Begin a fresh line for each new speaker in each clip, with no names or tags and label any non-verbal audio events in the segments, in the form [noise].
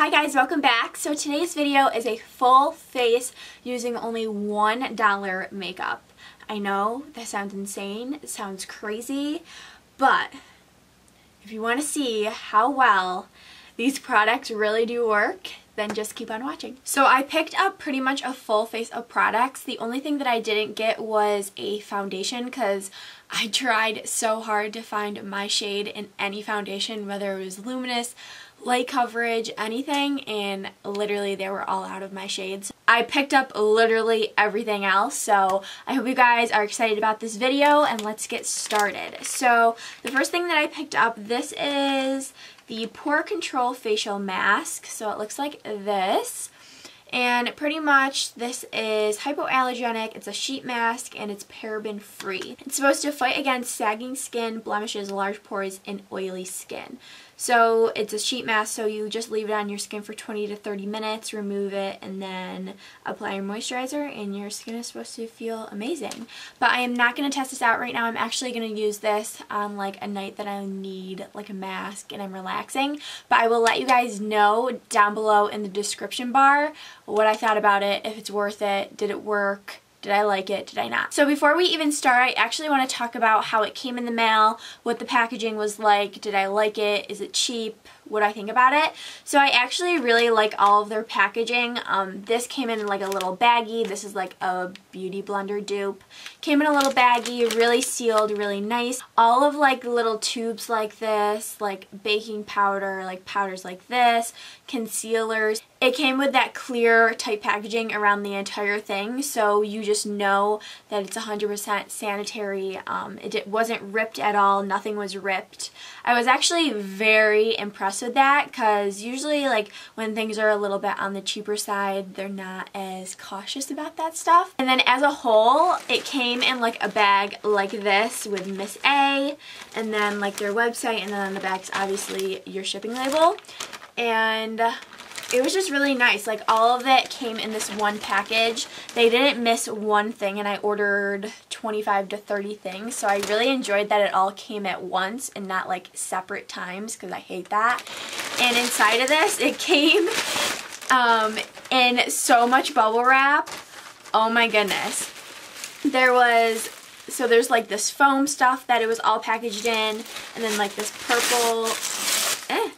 Hi guys, welcome back. So today's video is a full face using only $1 makeup. I know that sounds insane, it sounds crazy, but if you want to see how well these products really do work, then just keep on watching. So I picked up pretty much a full face of products. The only thing that I didn't get was a foundation because I [laughs] tried so hard to find my shade in any foundation, whether it was Luminous, light coverage, anything, and literally they were all out of my shades. I picked up literally everything else, so I hope you guys are excited about this video, and let's get started. So the first thing that I picked up, this is the Pore Control Facial Mask, so it looks like this. And pretty much this is hypoallergenic, it's a sheet mask, and it's paraben free. It's supposed to fight against sagging skin, blemishes, large pores, and oily skin. So it's a sheet mask, so you just leave it on your skin for 20 to 30 minutes, remove it, and then apply your moisturizer, and your skin is supposed to feel amazing. But I am not going to test this out right now. I'm actually going to use this on like a night that I need like a mask and I'm relaxing. But I will let you guys know down below in the description bar what I thought about it, if it's worth it, did it work, did I like it? Did I not? So before we even start, I actually want to talk about how it came in the mail, what the packaging was like, did I like it, is it cheap, what I think about it. So I actually really like all of their packaging. Um, this came in like a little baggie. This is like a Beauty Blender dupe. Came in a little baggie, really sealed, really nice. All of like little tubes like this, like baking powder, like powders like this, concealers. It came with that clear type packaging around the entire thing, so you just just know that it's 100% sanitary. Um, it, it wasn't ripped at all. Nothing was ripped. I was actually very impressed with that because usually like when things are a little bit on the cheaper side, they're not as cautious about that stuff. And then as a whole, it came in like a bag like this with Miss A and then like their website and then on the back's obviously your shipping label. And it was just really nice. Like all of it came in this one package. They didn't miss one thing and I ordered 25 to 30 things. So I really enjoyed that it all came at once and not like separate times because I hate that. And inside of this it came um, in so much bubble wrap. Oh my goodness. There was so there's like this foam stuff that it was all packaged in and then like this purple eh,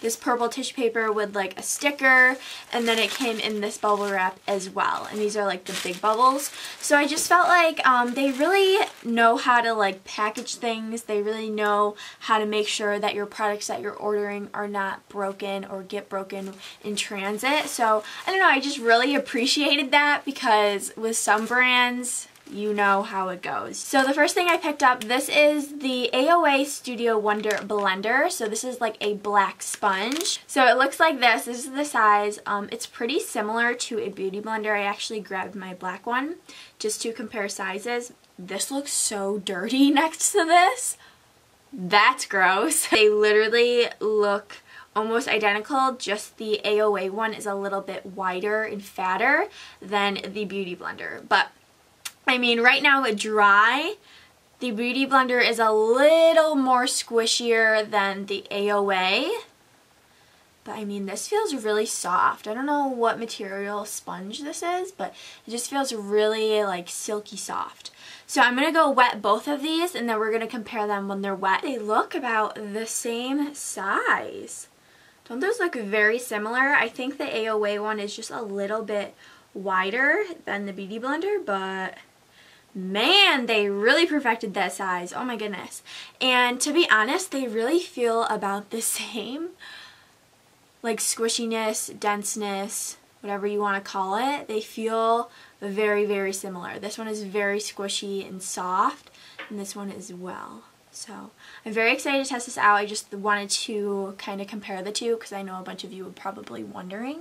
this purple tissue paper with like a sticker and then it came in this bubble wrap as well and these are like the big bubbles so I just felt like um, they really know how to like package things they really know how to make sure that your products that you're ordering are not broken or get broken in transit so I don't know I just really appreciated that because with some brands you know how it goes. So the first thing I picked up, this is the AOA Studio Wonder Blender. So this is like a black sponge. So it looks like this. This is the size. Um, it's pretty similar to a beauty blender. I actually grabbed my black one just to compare sizes. This looks so dirty [laughs] next to this. That's gross. [laughs] They literally look almost identical, just the AOA one is a little bit wider and fatter than the Beauty Blender. But I mean, right now with dry, the Beauty Blender is a little more squishier than the AOA. But I mean, this feels really soft. I don't know what material sponge this is, but it just feels really like silky soft. So I'm going to go wet both of these and then we're going to compare them when they're wet. They look about the same size. Don't those look very similar? I think the AOA one is just a little bit wider than the Beauty Blender, but man, they really perfected that size. Oh my goodness. And to be honest, they really feel about the same. Like squishiness, denseness, whatever you want to call it. They feel very, very similar. This one is very squishy and soft, and this one as well. So I'm very excited to test this out. I just wanted to kind of compare the two because I know a bunch of you were probably wondering.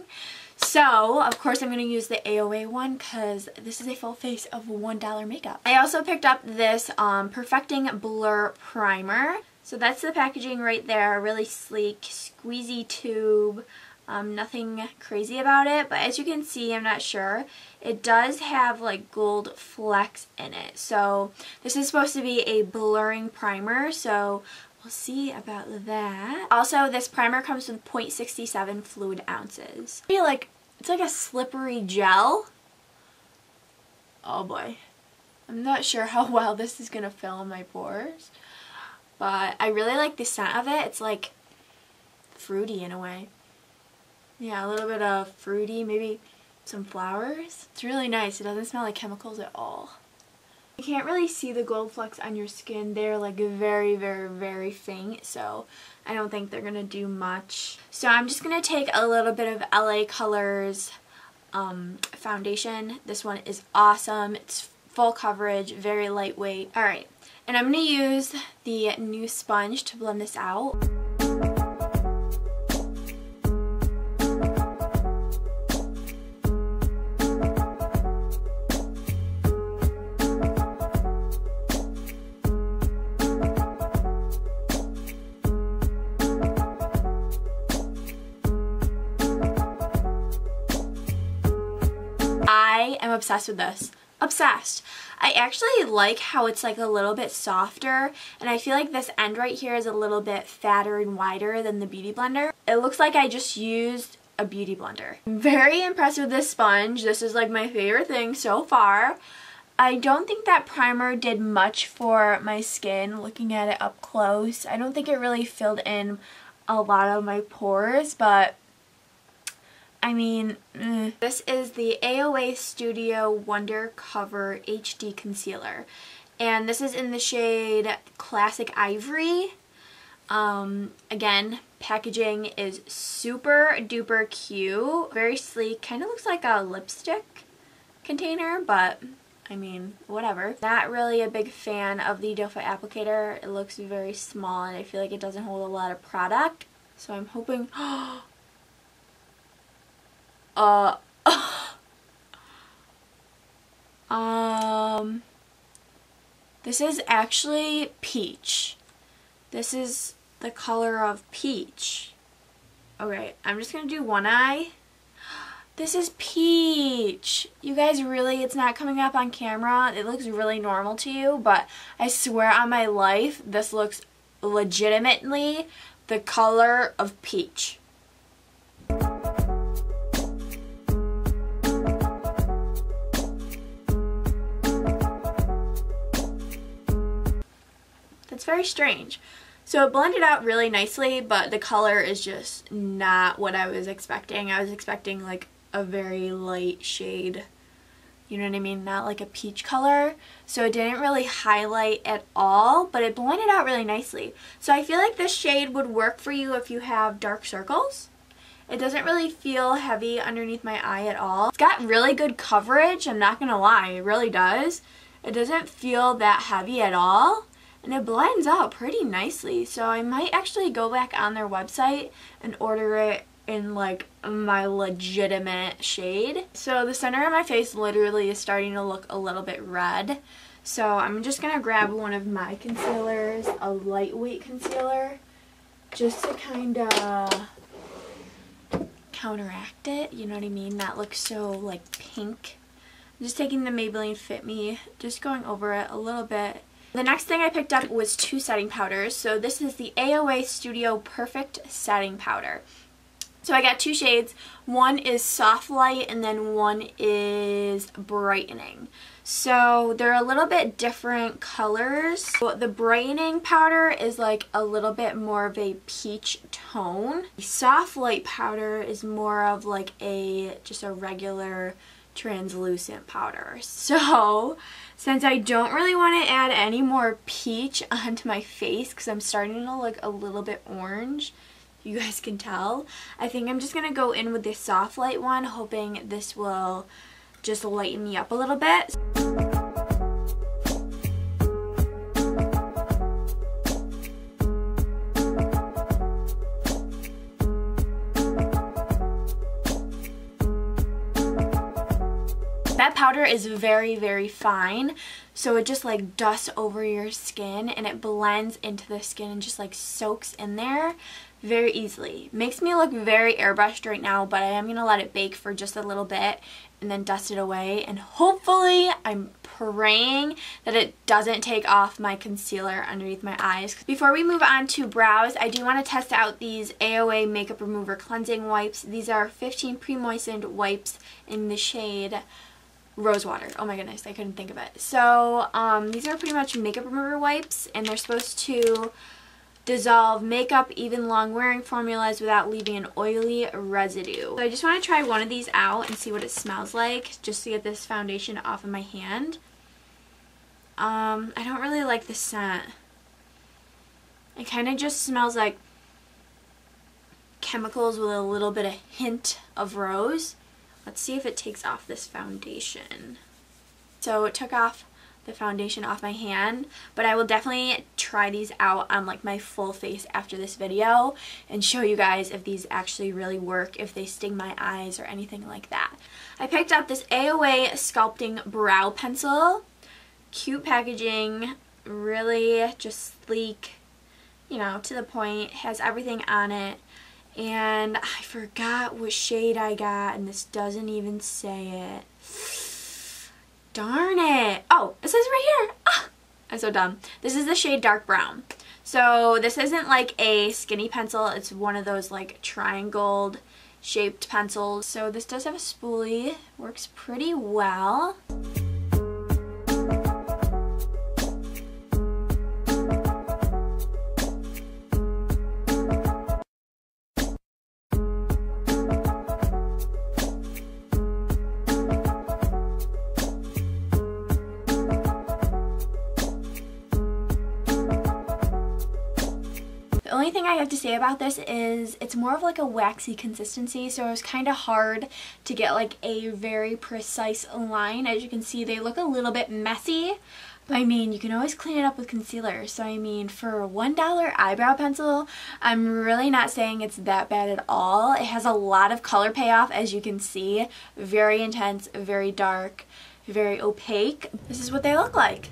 So, of course, I'm going to use the AOA one because this is a full face of $1 makeup. I also picked up this um, Perfecting Blur Primer. So that's the packaging right there. Really sleek, squeezy tube. Um, nothing crazy about it, but as you can see, I'm not sure, it does have like gold flecks in it. So this is supposed to be a blurring primer, so We'll see about that. Also, this primer comes with 0.67 fluid ounces. Be like, it's like a slippery gel. Oh boy. I'm not sure how [laughs] well this is going to fill my pores. But I really like the scent of it. It's like fruity in a way. Yeah, a little bit of fruity, maybe some flowers. It's really nice. It doesn't smell like chemicals at all. You can't really see the glow flecks on your skin. They're like very, very, very faint, so I don't think they're going to do much. So I'm just going to take a little bit of LA Colors um, foundation. This one is awesome. It's full coverage, very lightweight. Alright, and I'm going to use the new sponge to blend this out. I'm obsessed with this. Obsessed. I actually like how it's like a little bit softer and I feel like this end right here is a little bit fatter and wider than the Beauty Blender. It looks like I just used a beauty blender. very impressed with this sponge. This is like my favorite thing so far. I don't think that primer did much for my skin looking at it up close. I don't think it really filled in a lot of my pores, but I mean, mm. this is the AOA Studio Wonder Cover HD Concealer. And this is in the shade Classic Ivory. Um, again, packaging is super duper cute. Very sleek. Kind of looks like a lipstick container, but I mean, whatever. Not really a big fan of the doe-foot applicator. It looks very small and I feel like it doesn't hold a lot of product. So I'm hoping... [gasps] Oh, uh, [laughs] um, this is actually peach. This is the color of peach. Okay, I'm just going to do one eye. [gasps] This is peach. You guys really, it's not coming up on camera. It looks really normal to you, but I swear on my life, this looks legitimately the color of peach. It's very strange. So it blended out really nicely, but the color is just not what I was expecting. I was expecting like a very light shade, you know what I mean? Not like a peach color. So it didn't really highlight at all, but it blended out really nicely. So I feel like this shade would work for you if you have dark circles. It doesn't really feel heavy underneath my eye at all. It's got really good coverage, I'm not gonna lie, it really does. It doesn't feel that heavy at all and it blends out pretty nicely so I might actually go back on their website and order it in like my legitimate shade. So the center of my face literally is starting to look a little bit red. So I'm just going to grab one of my concealers, a lightweight concealer, just to kind of counteract it, you know what I mean? That looks so like pink. I'm just taking the Maybelline Fit Me, just going over it a little bit the next thing I picked up was two setting powders. So this is the AOA Studio Perfect Setting Powder. So I got two shades. One is soft light and then one is brightening. So they're a little bit different colors. So the brightening powder is like a little bit more of a peach tone. The soft light powder is more of like a just a regular translucent powder. [laughs] So since I don't really want to add any more peach [laughs] onto my face because I'm starting to look a little bit orange, you guys can tell, I think I'm just going to go in with this soft light one, hoping this will just lighten me up a little bit. That powder is very, very fine. So it just like dusts over your skin and it blends into the skin and just like soaks in there very easily. Makes me look very airbrushed right now, but I am going to let it bake for just a little bit and then dust it away. And hopefully, I'm praying that it doesn't take off my concealer underneath my eyes. Before we move on to brows, I do want to test out these AOA Makeup Remover Cleansing Wipes. These are 15 pre-moistened wipes in the shade Rosewater. Oh my goodness, I couldn't think of it. So um, these are pretty much makeup remover wipes and they're supposed to dissolve makeup, even long wearing formulas without leaving an oily residue. So I just want to try one of these out and see what it smells like just to get this foundation off of my hand. Um, I don't really like the scent. It kind of just smells like chemicals with a little bit of hint of rose. Let's see if it takes off this foundation. So it took off the foundation off my hand, but I will definitely try these out on like my full face after this video and show you guys if these actually really work, if they sting my eyes or anything like that. I picked up this AOA Sculpting Brow Pencil. Cute packaging, really just sleek, you know, to the point, has everything on it. And I forgot what shade I got, and this doesn't even say it. Darn it. Oh, it says right here. Ah, I'm so dumb. This is the shade Dark Brown. So this isn't like a skinny pencil. It's one of those like triangled shaped pencils. So this does have a spoolie. Works pretty well. thing I have to say about this is it's more of like a waxy consistency, so it was kind of hard to get like a very precise line. As you can see, they look a little bit messy. I mean, you can always clean it up with concealer. So I mean, for $1 eyebrow pencil, I'm really not saying it's that bad at all. It has a lot of color payoff, as you can see. Very intense, very dark, very opaque. This is what they look like.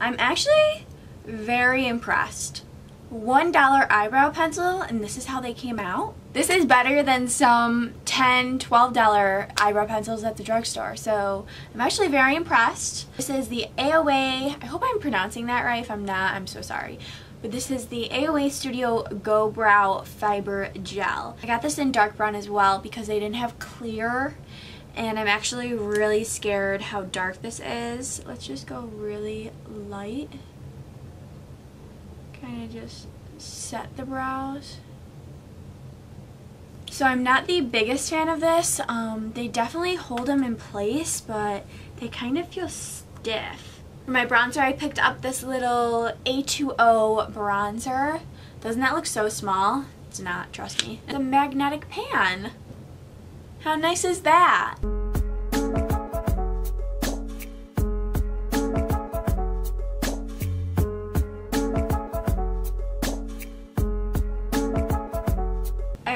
I'm actually very impressed. $1 eyebrow pencil and this is how they came out. This is better than some 10 $12 eyebrow pencils at the drugstore, so I'm actually very impressed. This is the AOA, I hope I'm pronouncing that right. If I'm not, I'm so sorry. But this is the AOA Studio Go Brow Fiber Gel. I got this in dark brown as well because they didn't have clear and I'm actually really scared how dark this is. Let's just go really light kind of just set the brows. So I'm not the biggest fan of this. Um, they definitely hold them in place, but they kind of feel stiff. For my bronzer, I picked up this little A2O bronzer. Doesn't that look so small? It's not, trust me. It's a magnetic pan. How nice is that?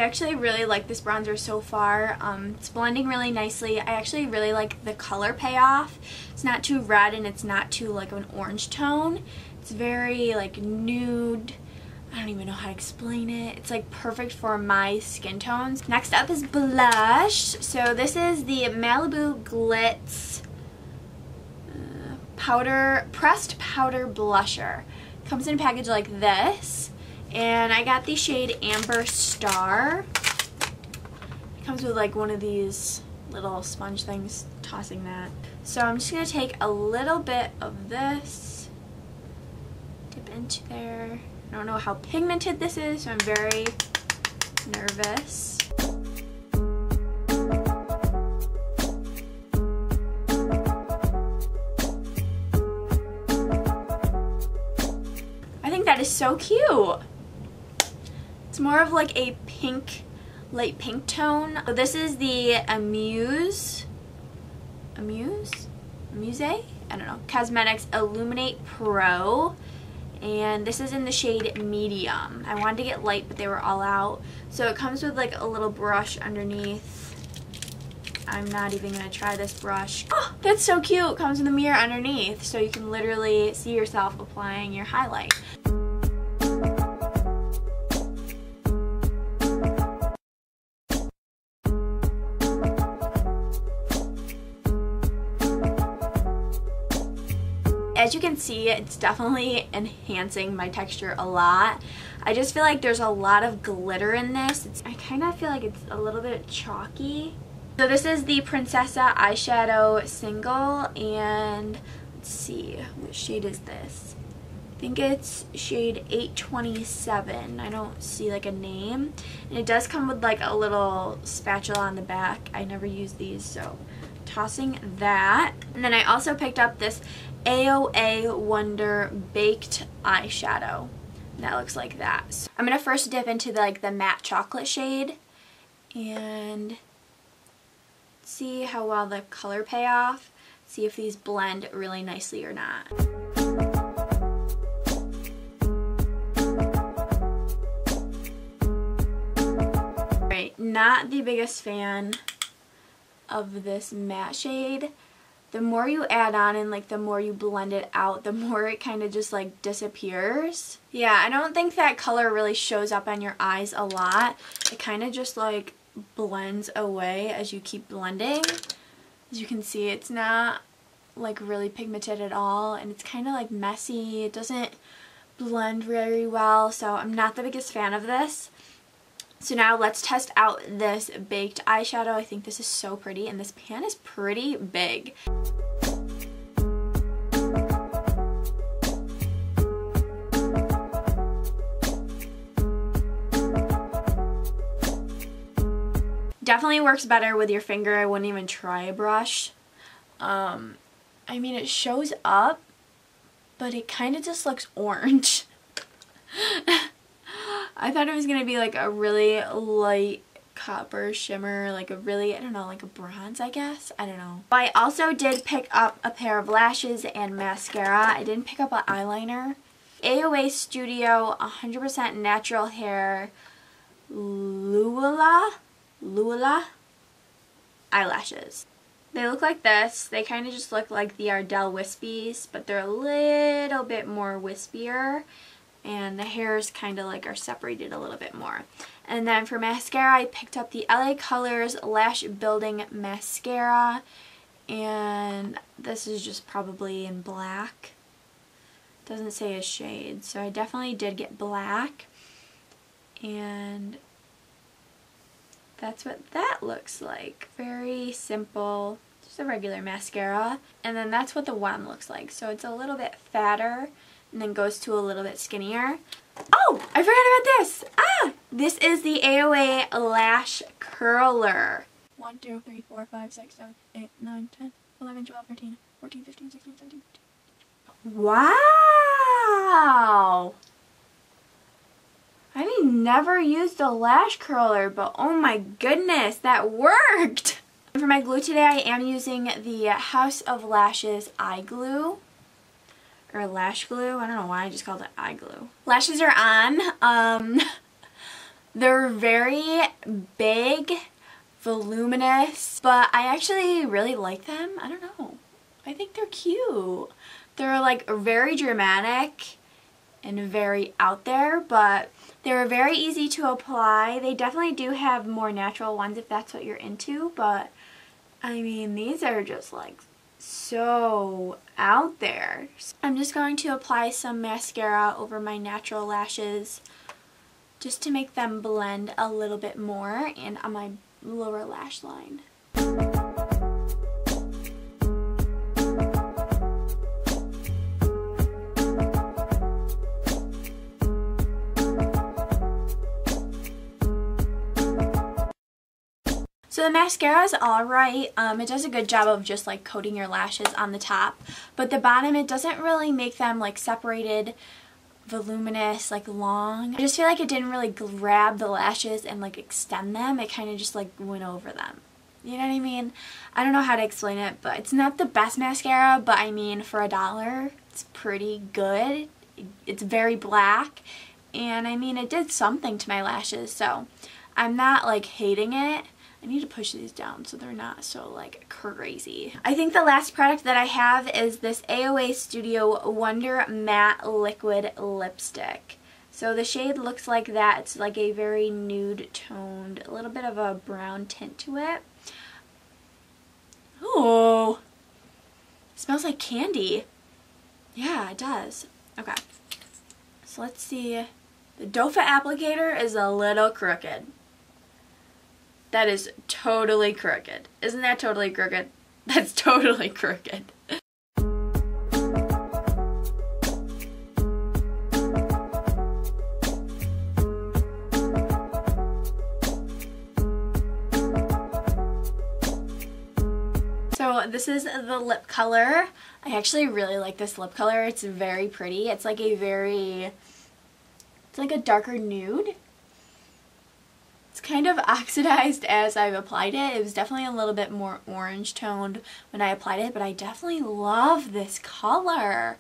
actually really like this bronzer so far. Um, it's blending really nicely. I actually really like the color payoff. It's not too red and it's not too like an orange tone. It's very like nude. I don't even know how to explain it. It's like perfect for my skin tones. Next up is blush. So this is the Malibu Glitz uh, powder, pressed powder blusher. Comes in a package like this. And I got the shade Amber Star. It comes with like one of these little sponge things, tossing that. So I'm just going to take a little bit of this, dip into there. I don't know how pigmented this is, so I'm very nervous. I think that is so cute. It's more of like a pink, light pink tone. So oh, this is the Amuse, Amuse? Amuse? I don't know. Cosmetics Illuminate Pro. And this is in the shade Medium. I wanted to get light, but they were all out. So it comes with like a little brush underneath. I'm not even going to try this brush. Oh, [gasps] that's so cute. comes in the mirror underneath, so you can literally see yourself applying your highlight. as you can see, it's definitely enhancing my texture a lot. I just feel like there's a lot of glitter in this. It's, I kind of feel like it's a little bit chalky. So this is the Princessa eyeshadow single and let's see, what shade is this? I think it's shade 827. I don't see like a name. And it does come with like a little spatula on the back. I never use these so tossing that. And then I also picked up this AOA Wonder Baked Eyeshadow. that looks like that. So I'm going to first dip into the, like the matte chocolate shade and see how well the color payoff. See if these blend really nicely or not. Right, not the biggest fan of this matte shade the more you add on and like the more you blend it out, the more it kind of just like disappears. Yeah, I don't think that color really shows up on your eyes a lot. It kind of just like blends away as you keep blending. As you can see, it's not like really pigmented at all and it's kind of like messy. It doesn't blend very well, so I'm not the biggest fan of this. So now let's test out this baked eyeshadow. I think this is so pretty and this pan is pretty big. Definitely works better with your finger. I wouldn't even try a brush. Um, I mean, it shows up, but it kind of just looks orange. [laughs] I thought it was going to be like a really light copper shimmer, like a really, I don't know, like a bronze, I guess? I don't know. I also did pick up a pair of lashes and mascara. I didn't pick up an eyeliner. AOA Studio 100% Natural Hair Luella Luella eyelashes. They look like this. They kind of just look like the Ardell Wispies, but they're a little bit more wispier and the hairs kind of like are separated a little bit more. And then for mascara, I picked up the LA Colors Lash Building Mascara, and this is just probably in black. Doesn't say a shade, so I definitely did get black, and that's what that looks like. Very simple, just a regular mascara. And then that's what the wand looks like, so it's a little bit fatter, and then goes to a little bit skinnier. Oh, I forgot about this. Ah, this is the AOA Lash Curler. 1, 2, 3, 4, 5, 6, 7, 8, 9, 10, 11, 12, 13, 14, 15, 16, 17, 18. Wow! I have never used a lash curler, but oh my goodness, that worked! [laughs] For my glue today, I am using the House of Lashes eye glue or lash glue. I don't know why I just called it eye glue. Lashes are on. Um, [laughs] they're very big, voluminous, but I actually really like them. I don't know. I think they're cute. They're like very dramatic and very out there, but they're very easy to apply. They definitely do have more natural ones if that's what you're into, but I mean, these are just like so out there. I'm just going to apply some mascara over my natural lashes just to make them blend a little bit more and on my lower lash line. So the mascara is alright. Um, it does a good job of just like coating your lashes on the top. But the bottom, it doesn't really make them like separated voluminous, like long. I just feel like it didn't really grab the lashes and like extend them. It kind of just like went over them. You know what I mean? I don't know how to explain it, but it's not the best mascara, but I mean for a dollar, it's pretty good. It's very black, and I mean it did something to my lashes, so I'm not like hating it. I need to push these down so they're not so like crazy. I think the last product that I have is this AOA Studio Wonder Matte Liquid Lipstick. So the shade looks like that. It's like a very nude toned, a little bit of a brown tint to it. Oh, smells like candy. Yeah, it does. Okay, so let's see. The doe-foot applicator is a little crooked. That is totally crooked. Isn't that totally crooked? [laughs] That's totally crooked. So this is the lip color. I actually really like this lip color. It's very pretty. It's like a very, it's like a darker nude. It's kind of [laughs] oxidized as I've applied it. It was definitely a little bit more orange toned when I applied it, but I definitely love this color.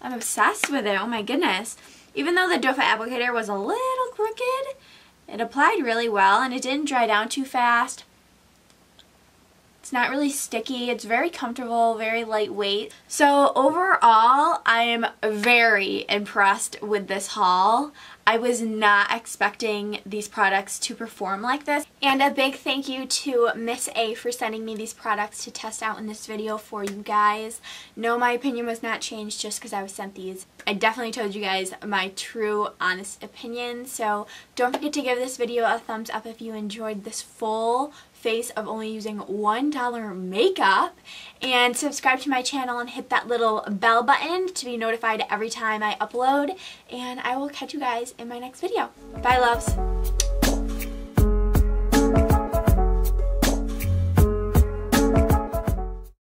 I'm obsessed with it. Oh my goodness. Even though the doe-foot applicator was a little crooked, it applied really well and it didn't dry down too fast. It's not really sticky. It's very comfortable, very lightweight. So overall, I am very impressed with this haul. I was not expecting these products to perform like this. And a big thank you to Miss A for sending me these products to test out in this video for you guys. No, my opinion was not changed just because I was sent these. I definitely told you guys my true, honest opinion. So don't forget to give this video a thumbs up if you enjoyed this full face of only using $1 makeup and subscribe to my channel and hit that little bell button to be notified every time I upload and I will catch you guys in my next video. Bye loves!